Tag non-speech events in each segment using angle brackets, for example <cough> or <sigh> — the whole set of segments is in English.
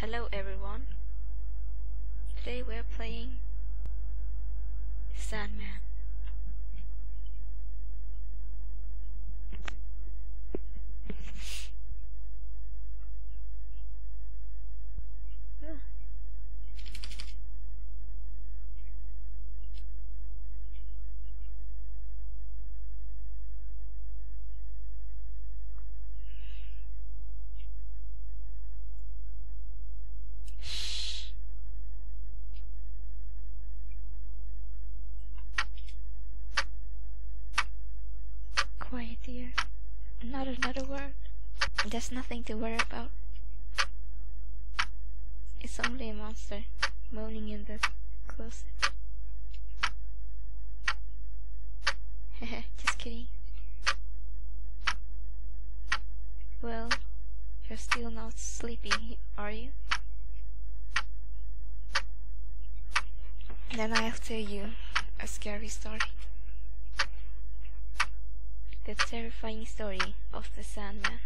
Hello everyone. Today we're playing Sandman. Nothing to worry about. It's only a monster moaning in the closet. Hehe, <laughs> just kidding. Well, you're still not sleeping, are you? Then I'll tell you a scary story. The terrifying story of the Sandman.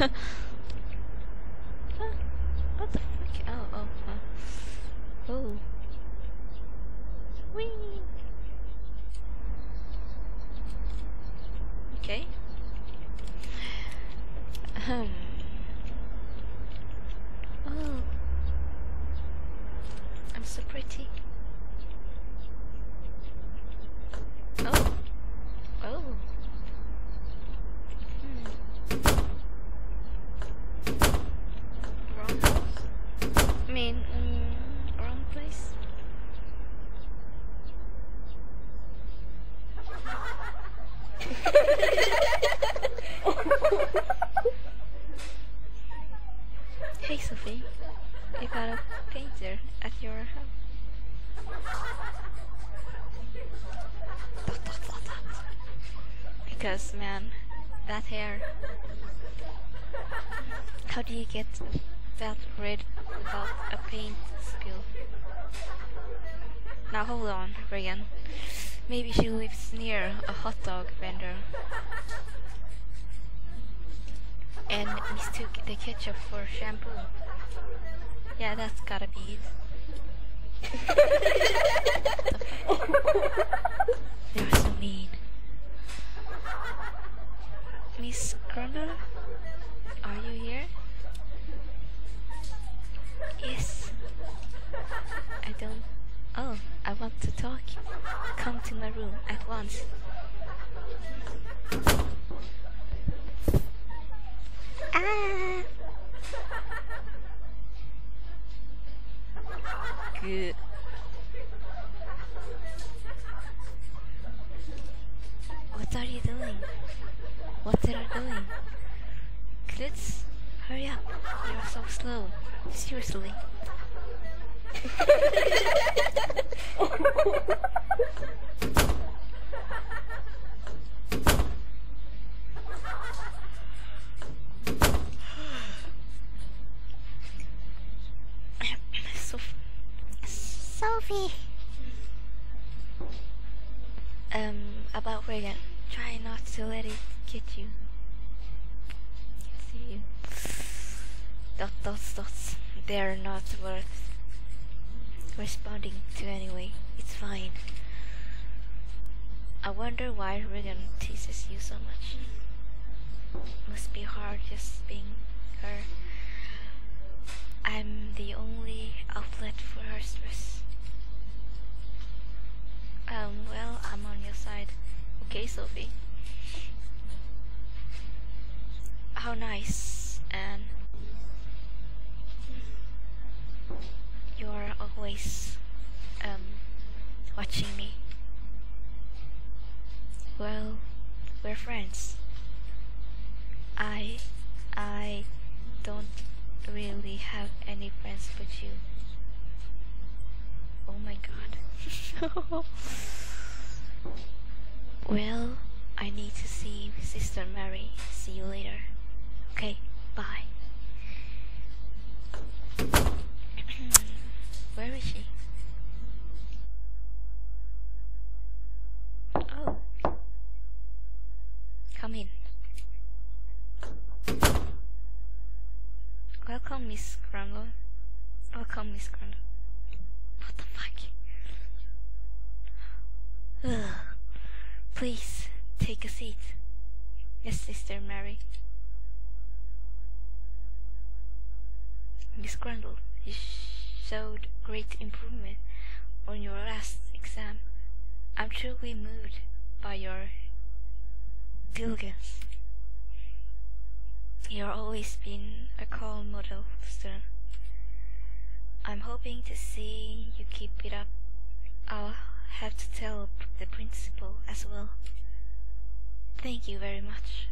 哼。<laughs> How do you get that red without a paint spill? Now hold on, Regan. Maybe she lives near a hot dog vendor and mistook the ketchup for shampoo. Yeah, that's gotta be it. <laughs> They're so mean. Miss Colonel, are you here? Yes. I don't. Oh, I want to talk. Come to my room at once. Ah. Good. What are you doing? What are you doing? Klitz, hurry up. You're so slow. Seriously. <sighs> Soph Sophie. Um, about Reagan. Try not to let it get you. See you. Dot dots dots. They're not worth responding to anyway. It's fine. I wonder why Regan teases you so much. Must be hard just being her. I'm the only outlet for her stress. Um, well, I'm on your side. Okay, Sophie. how nice and you're always um, watching me. Well, we're friends. I I don't really have any friends but you. Oh my god. <laughs> <laughs> well, I need to see Sister Mary. See you later. Okay, bye. <clears throat> Where is she? Oh. Come in. Welcome, Miss Grundle. Welcome, Miss Grundle. What the fuck? <sighs> Ugh. Please, take a seat. Yes, Sister Mary. Miss Grundle, you showed great improvement on your last exam. I'm truly moved by your diligence. You're always been a calm model student. I'm hoping to see you keep it up. I'll have to tell the principal as well. Thank you very much.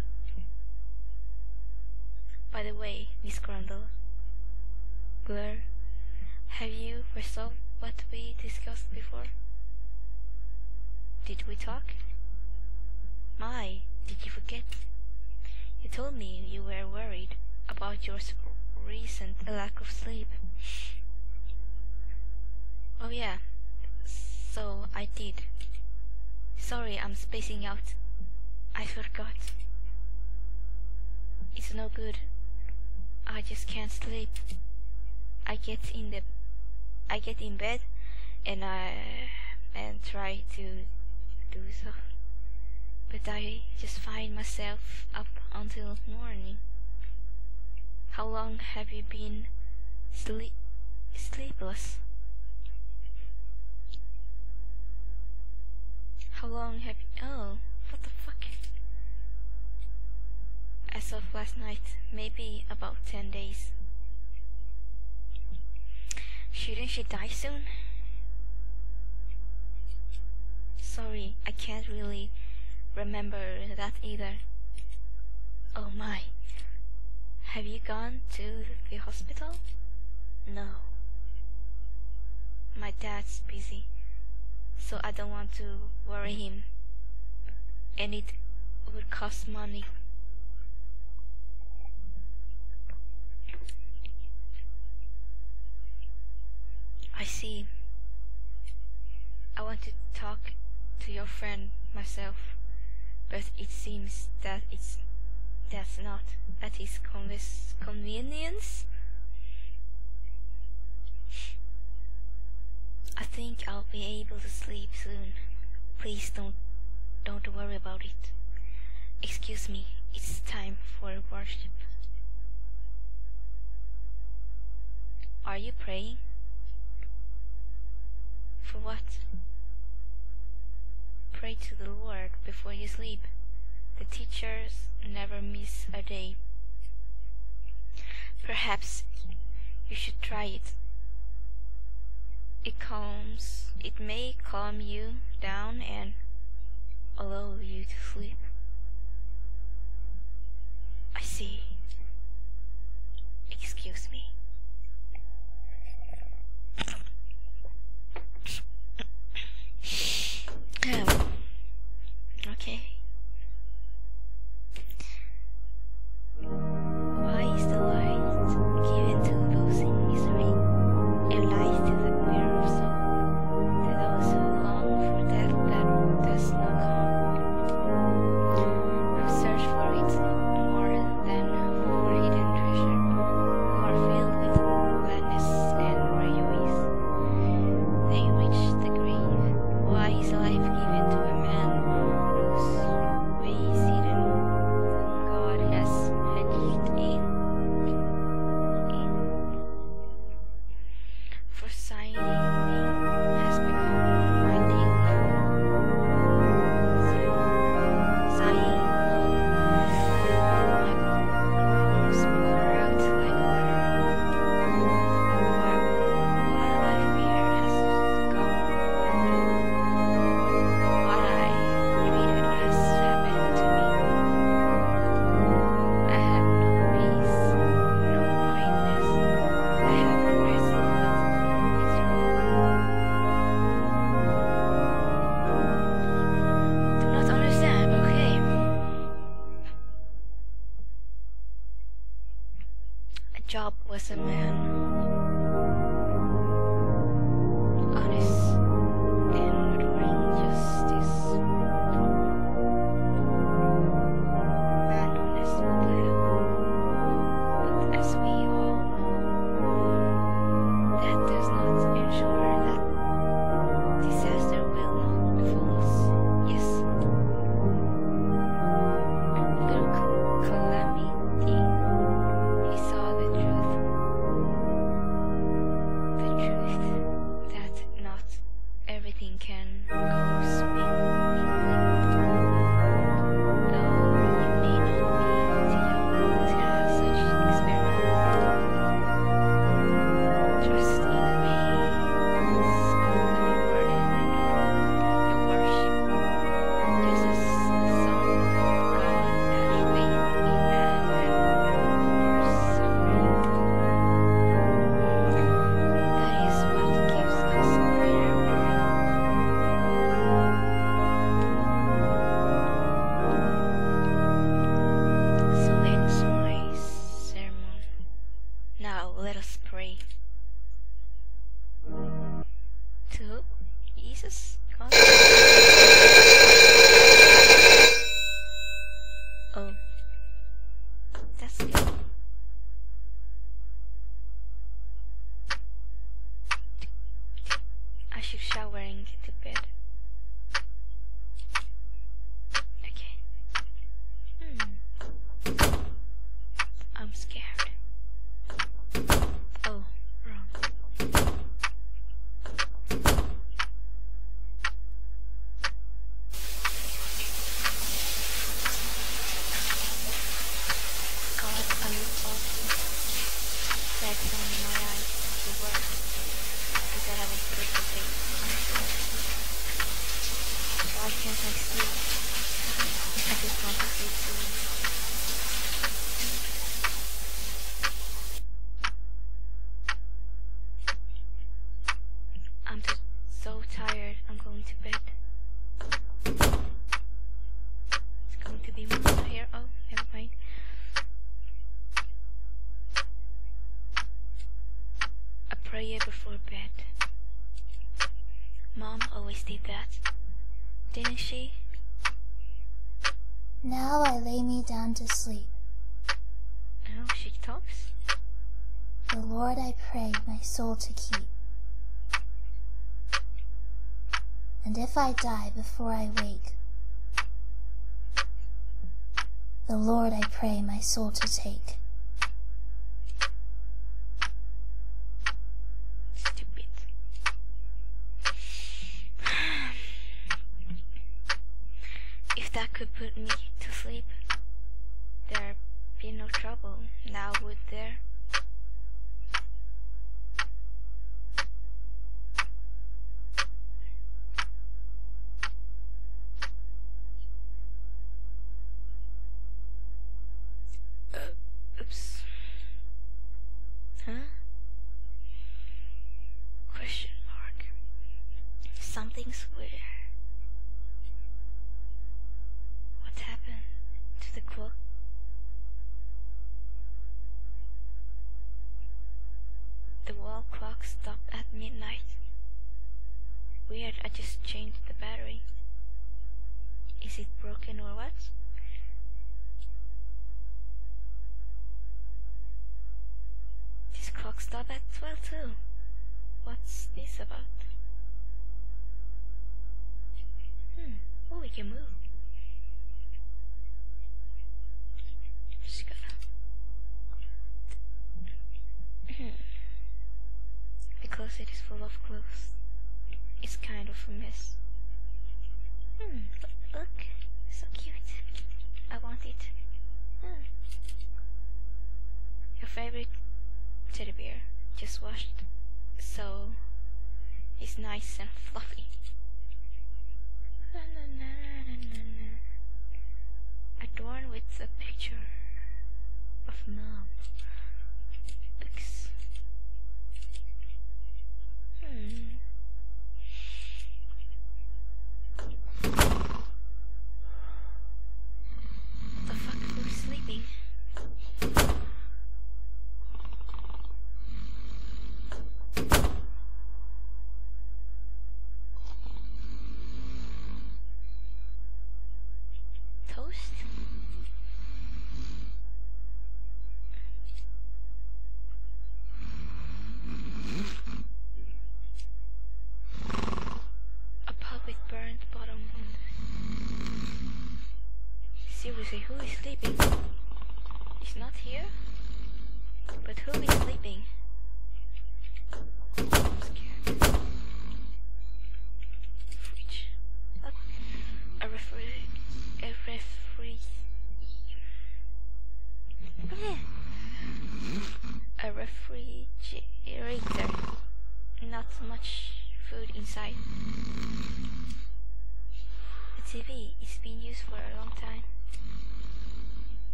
By the way, Miss Grundle, Glur, have you resolved what we discussed before? Did we talk? My, did you forget? You told me you were worried about your recent lack of sleep. Oh yeah, so I did. Sorry, I'm spacing out. I forgot. It's no good. I just can't sleep. I get in the I get in bed and I and try to do so. But I just find myself up until morning. How long have you been sleep sleepless? How long have you oh what the fuck? As of last night, maybe about ten days. Shouldn't she die soon? Sorry, I can't really remember that either. Oh my. Have you gone to the hospital? No. My dad's busy, so I don't want to worry him. And it would cost money. I see. I want to talk to your friend myself, but it seems that it's that's not that is convis convenience. I think I'll be able to sleep soon. Please don't don't worry about it. Excuse me, it's time for worship. Are you praying? For what? Pray to the Lord before you sleep. The teachers never miss a day. Perhaps you should try it. It calms, it may calm you down and allow you to sleep. I see. Excuse me. if I die before I wake. The Lord I pray my soul to take. Stupid. if that could put me to sleep, there'd be no trouble, now would there? second or what? This clock stopped at 12 too. What's this about? Hmm, oh we can move. Just gotta... the closet is full of clothes. It's kind of a mess. Hmm, look. So cute. I want it. Hmm. Your favorite teddy bear just washed, so it's nice and fluffy. Adorned with a picture of mom. Looks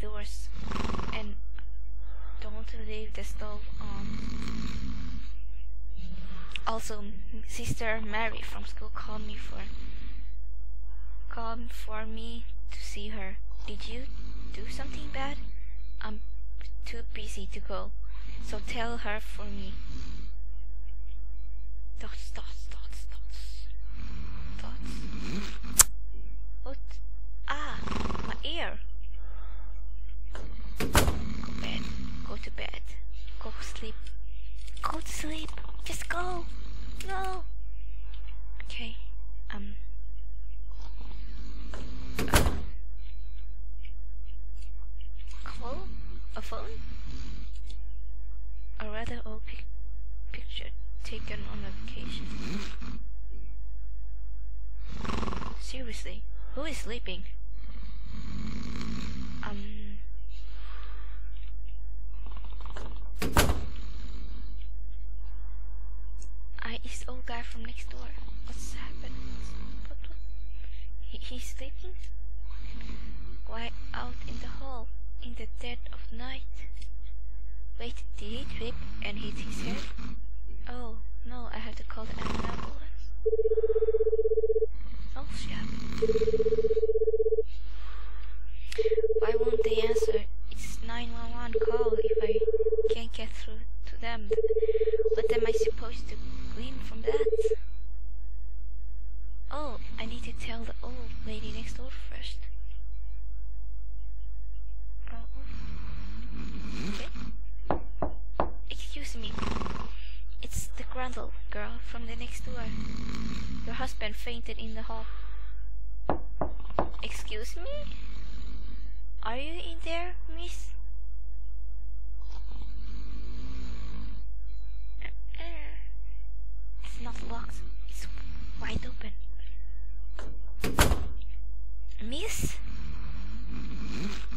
Doors and don't leave the stove on. Also, Sister Mary from school called me for called for me to see her. Did you do something bad? I'm too busy to go, so tell her for me. Dots, dots, dots, dots. Dots. What? Ah, my ear. Sleep. Go to sleep. Just go. No. Okay. Um. Call? A phone? A rather old pic picture taken on a vacation. Seriously, who is sleeping? Um. I is old guy from next door. What's happened? What, what? He, he's sleeping? Why out in the hall in the dead of night? Wait, did he trip and hit his head? Oh, no, I have to call the ambulance. Oh, shit. Why won't they answer? It's 911 call if I can't get through to them. What am I supposed to that? Oh, I need to tell the old lady next door first. Oh, okay. Excuse me. It's the Grundle girl from the next door. Your husband fainted in the hall. Excuse me? Are you in there, miss? It's not locked. It's wide open. Miss?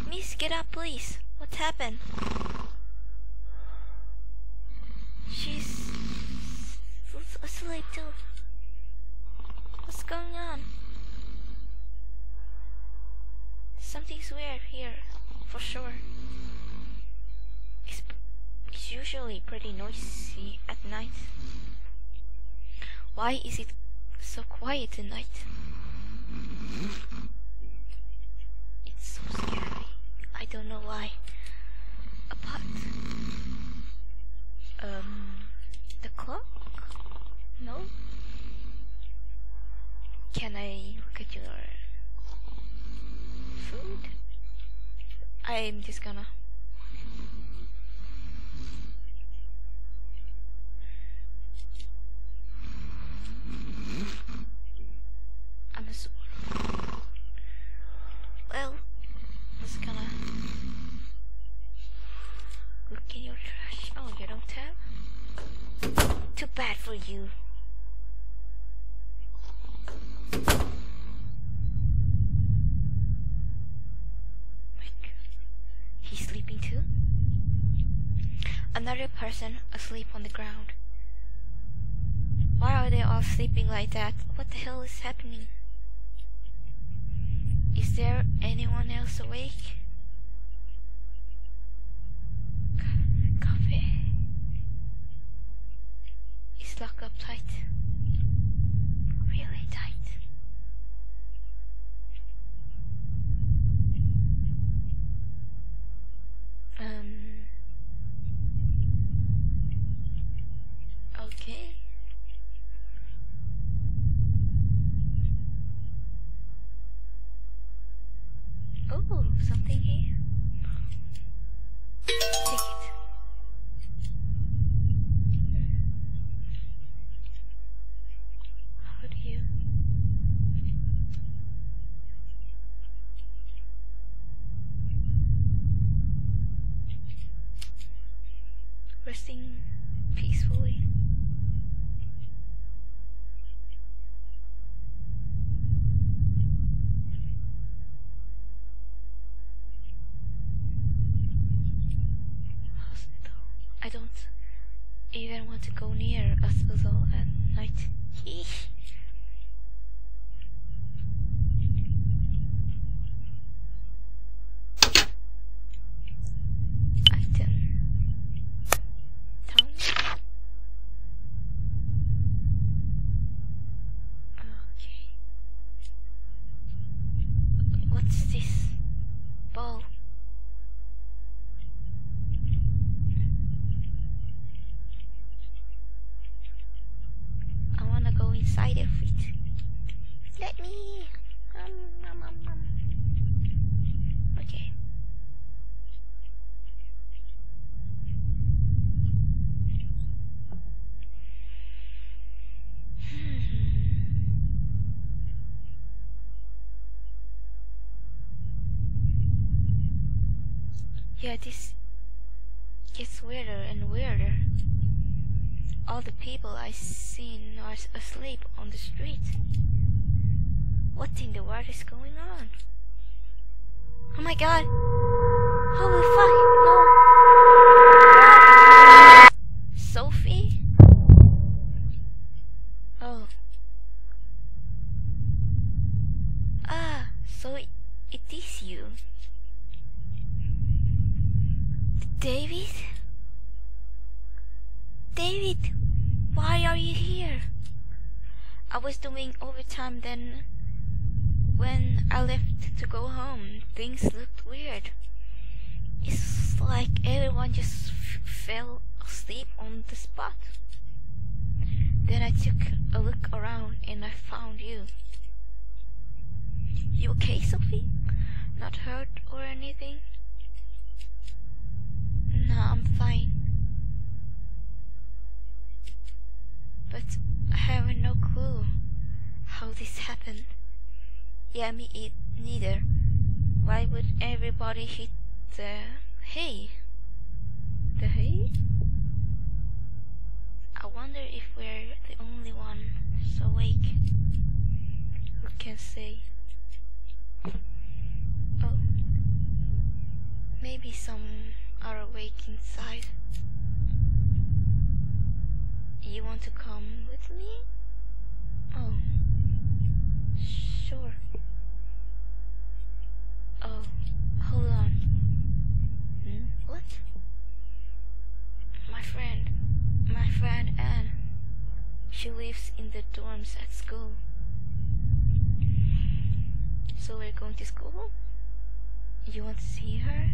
Miss, get up, please. What happened? She's asleep too. What's going on? Something's weird here, for sure. It's, it's usually pretty noisy at night. Why is it so quiet tonight? It's so scary. I don't know why. A pot. Um, the clock? No? Can I look at your food? I'm just gonna. Person asleep on the ground. Why are they all sleeping like that? What the hell is happening? Is there anyone else awake? Coffee. It's locked up tight. Tight. Peacefully. Hospital. I don't even want to go near a hospital at night. <laughs> Yeah, this gets weirder and weirder. All the people I seen are asleep on the street. What in the world is going on? Oh my god! Holy fuck! No! Sophie? Oh. Ah, so it is you. David? David, why are you here? I was doing overtime then. When I left to go home, things looked weird. It's like everyone just fell asleep on the spot. Then I took a look around and I found you. You okay, Sophie? Not hurt or anything? No, I'm fine. But I have no clue how this happened. Yeah, me it neither. Why would everybody hit the hay? The hay? I wonder if we're the only ones awake. Who can say? Oh. Maybe some are awake inside. You want to come with me? Oh. Sure. Oh, hold on. Hmm? What? My friend. My friend Anne. She lives in the dorms at school. So we're going to school? You want to see her?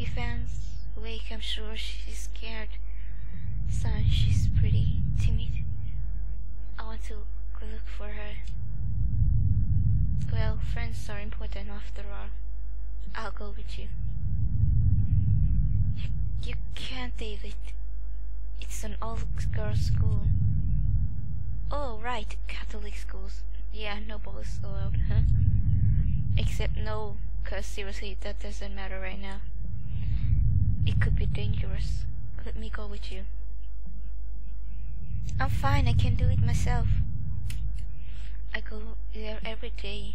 If Anne's awake, I'm sure she's scared. Son, she's pretty timid. I want to go look for her. Well, friends are important after all. I'll go with you. You, you can't, David. It's an all-girls school. Oh, right, Catholic schools. Yeah, no boys allowed, huh? Except no, cause seriously, that doesn't matter right now. It could be dangerous. Let me go with you. I'm fine, I can do it myself. I go there every day.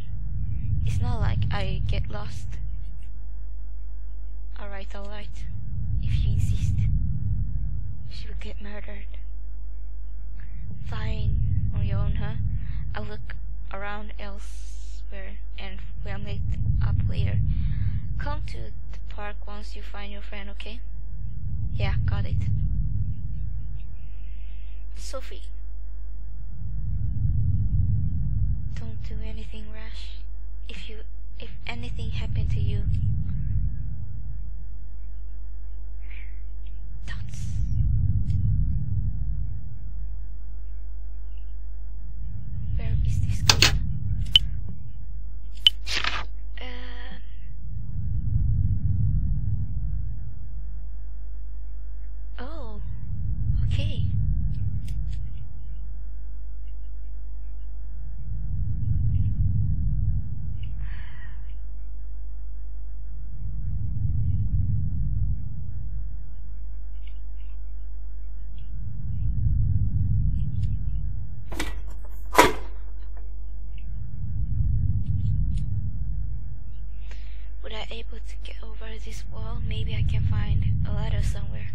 It's not like I get lost. Alright, alright. If you insist. She will get murdered. Fine, on your own, huh? I'll look around elsewhere and we'll meet up later. Come to park once you find your friend, okay? Yeah, got it. Sophie. Don't do anything rash. If you if anything happened to you. Thoughts. This wall, maybe I can find a ladder somewhere.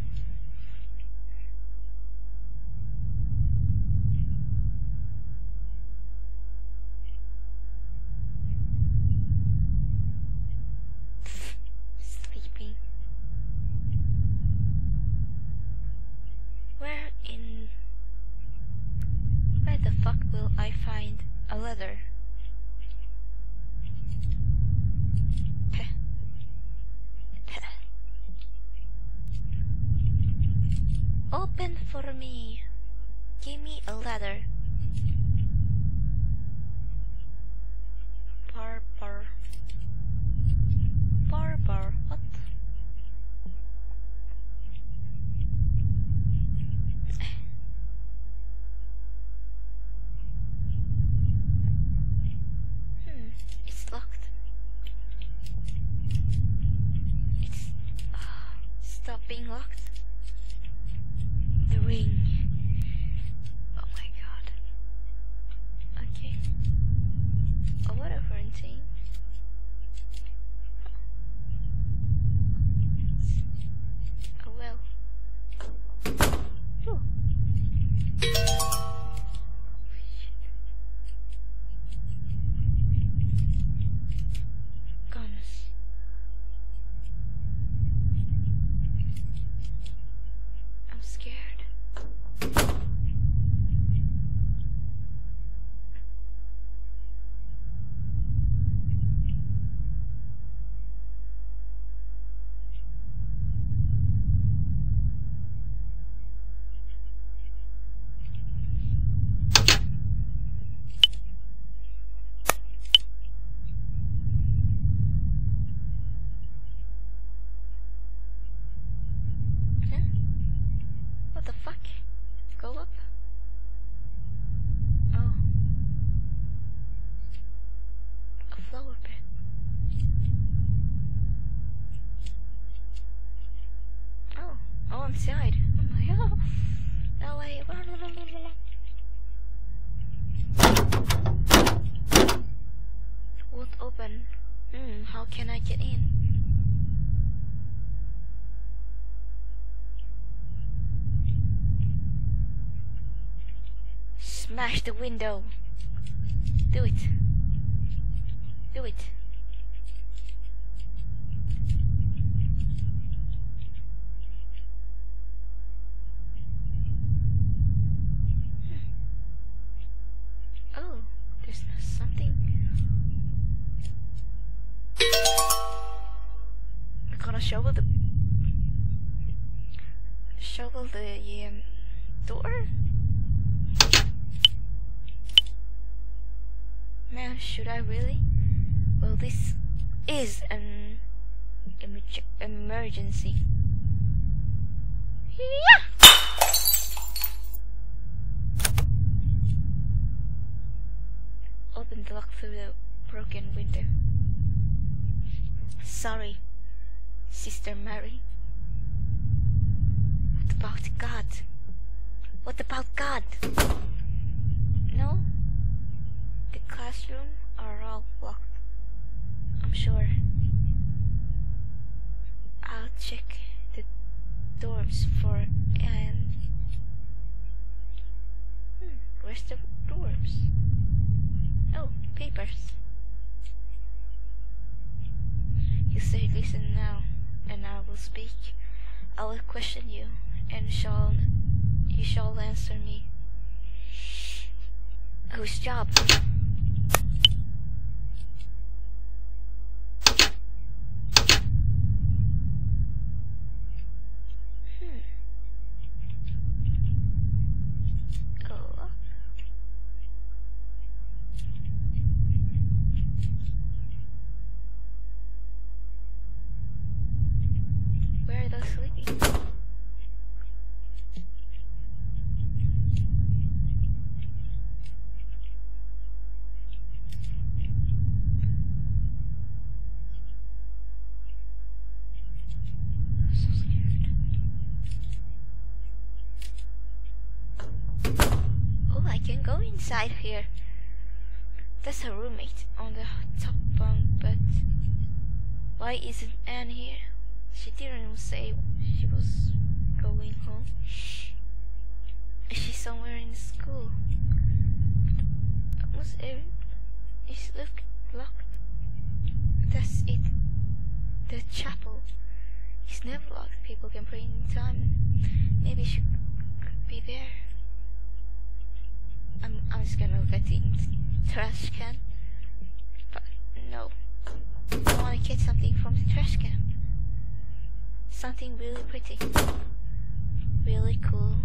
It's locked. It's uh, stop being locked. Hmm, how can I get in? Smash the window. Do it. Do it. I really? Well, this is an emerg- emergency. Yeah! Open the lock through the broken window. Sorry, Sister Mary. What about God? What about God? No? The classroom are all locked. I'm sure. I'll check the dorms for and hmm, where's the dorms? Oh, papers. You say listen now, and I will speak. I will question you, and shall you shall answer me. Whose job? Here. That's her roommate on the top bunk, but Why isn't Anne here? She didn't say she was going home. Is she somewhere in the school? Was every is locked? That's it. The chapel is never locked. People can pray any time. Maybe she could be there. I'm just gonna look at the trash can. But no. I wanna get something from the trash can. Something really pretty. Really cool.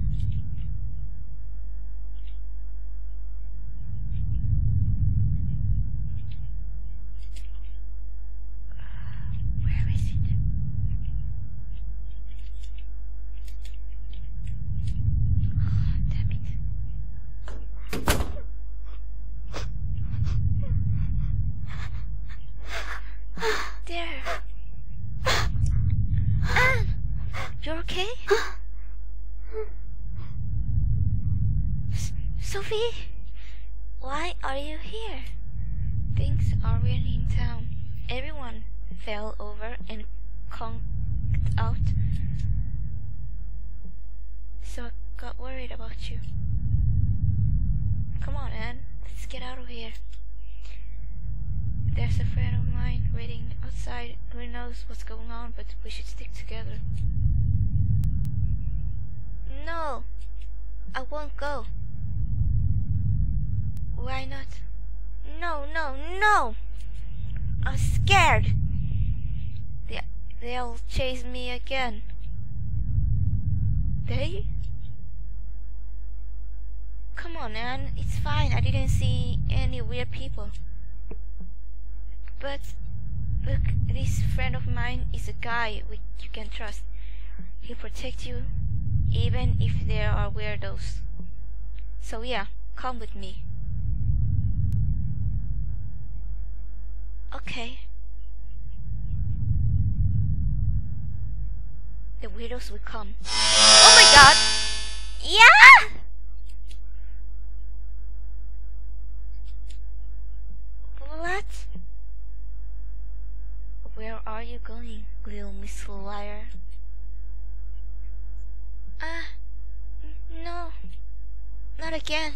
Again. They? Come on, Anne. It's fine. I didn't see any weird people. But look, this friend of mine is a guy which you can trust. He'll protect you even if there are weirdos. So yeah, come with me. Okay. The weirdos will come. Oh my god! Yeah! What? Where are you going, little Miss Liar? Ah, n- no, not again.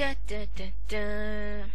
だだだだ。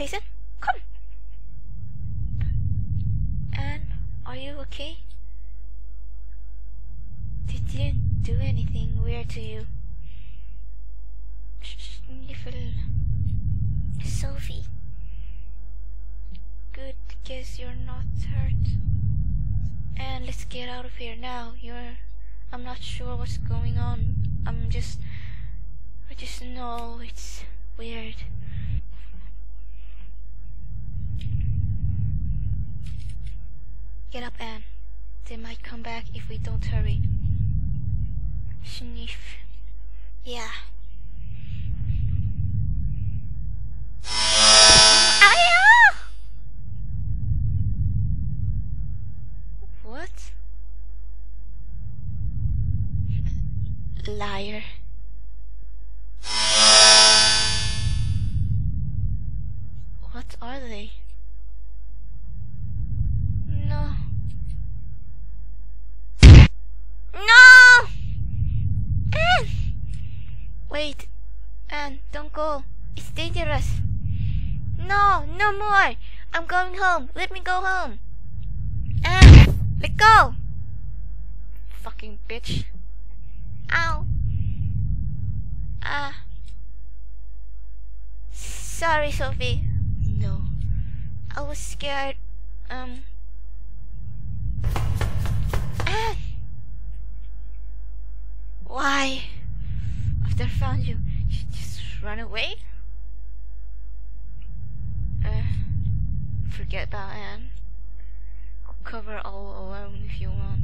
Tyson, come. Anne, are you okay? They didn't do anything weird to you. Sophie. Good, guess you're not hurt. And let's get out of here now. You're. I'm not sure what's going on. I'm just. I just know it's weird. Get up, Anne. They might come back if we don't hurry. Sniff. Yeah. What? <laughs> Liar. Go home. Anne, let go. Fucking bitch. Ow. Ah. Sorry, Sophie. No. I was scared. Um. Anne. Why? After I found you, you just run away? Forget about Anne. Cover all alone if you want.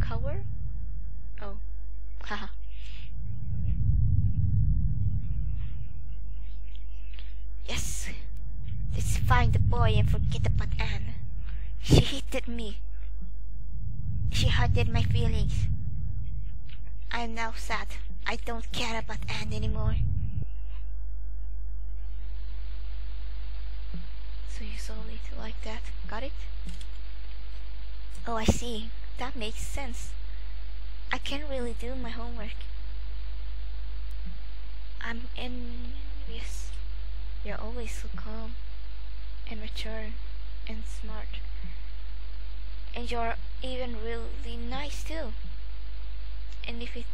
Cover? Oh, haha. yes, let's find the boy and forget about Anne. She hated me. She hurted my feelings. I'm now sad. I don't care about Anne anymore. So you saw it like that. Got it? Oh, I see. That makes sense. I can't really do my homework. I'm envious. You're always so calm and mature and smart. And you're even really nice too. And if it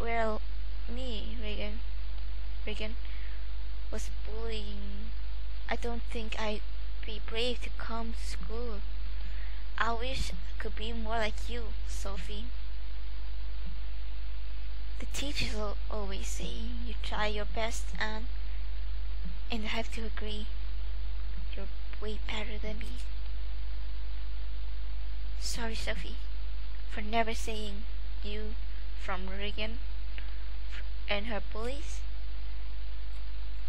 were me, Reagan, Reagan was bullying, I don't think I'd be brave to come to school. I wish I could be more like you, Sophie. The teachers will always say you try your best and and I have to agree you're way better than me. Sorry Sophie for never saying you from Regan and her bullies.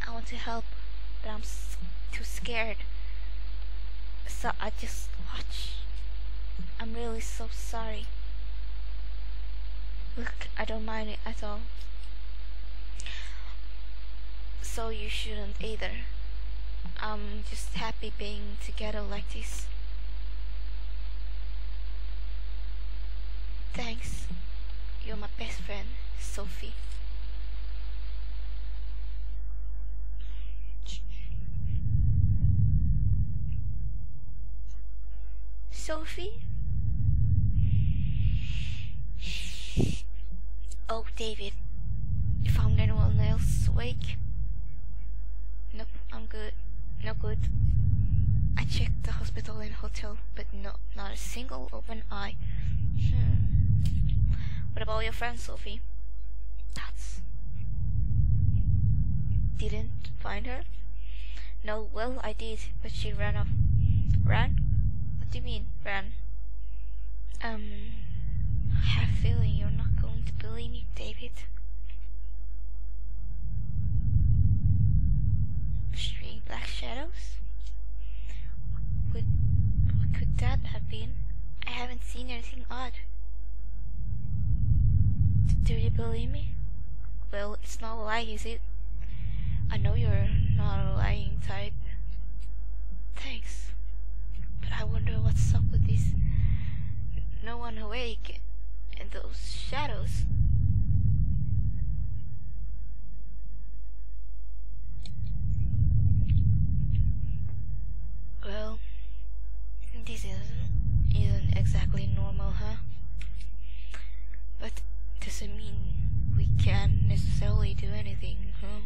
I want to help but I'm too scared. So I just watch. I'm really so sorry. Look, I don't mind it at all. So you shouldn't either. I'm just happy being together like this. Thanks. You're my best friend, Sophie. Sophie? Oh, David. You found anyone else awake? Nope, I'm good. No good. I checked the hospital and hotel, but no, not a single open eye. Hmm. What about your friend, Sophie? That's... Didn't find her? No, well, I did, but she ran off. Ran? Do you mean, ran? Um, I have a feeling you're not going to believe me, David. Stray black shadows? What, what could that have been? I haven't seen anything odd. Do you believe me? Well, it's not a lie, is it? I know you're not a lying type. Thanks. I wonder what's up with this. No one awake and those shadows. Well, this isn't, isn't exactly normal, huh? But doesn't mean we can't necessarily do anything, huh?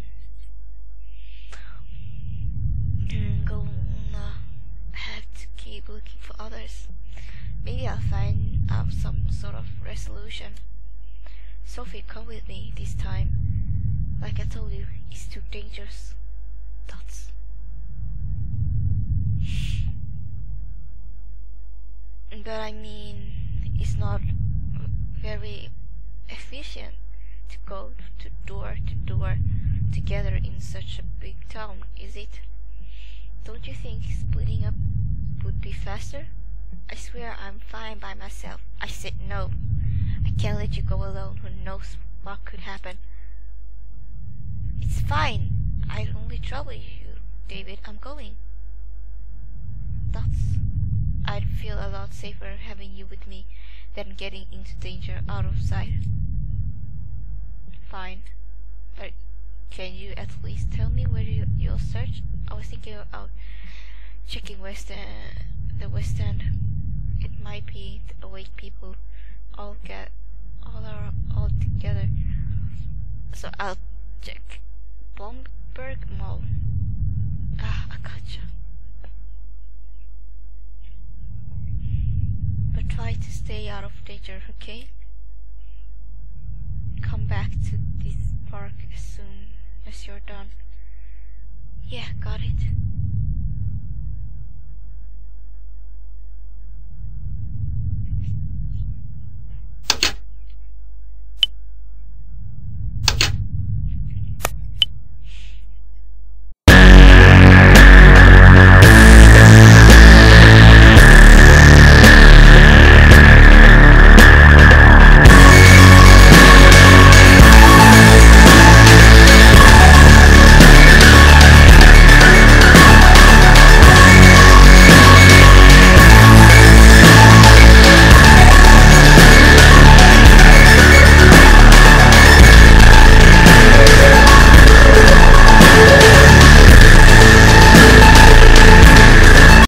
Keep looking for others. Maybe I'll find out some sort of resolution. Sophie, come with me this time. Like I told you, it's too dangerous. That's but I mean, it's not very efficient to go to door to door together in such a big town, is it? Don't you think splitting up would be faster? I swear I'm fine by myself. I said no. I can't let you go alone. Who knows what could happen? It's fine. I'd only trouble you, David. I'm going. That's... I'd feel a lot safer having you with me than getting into danger out of sight. Fine. But can you at least tell me where you, you'll search? I was thinking about checking west end, the west end. It might be the awake people all get all are all together. So I'll check Blomberg Mall. Ah, I gotcha. But try to stay out of danger, okay? Come back to this park as soon as you're done. Yeah, got it.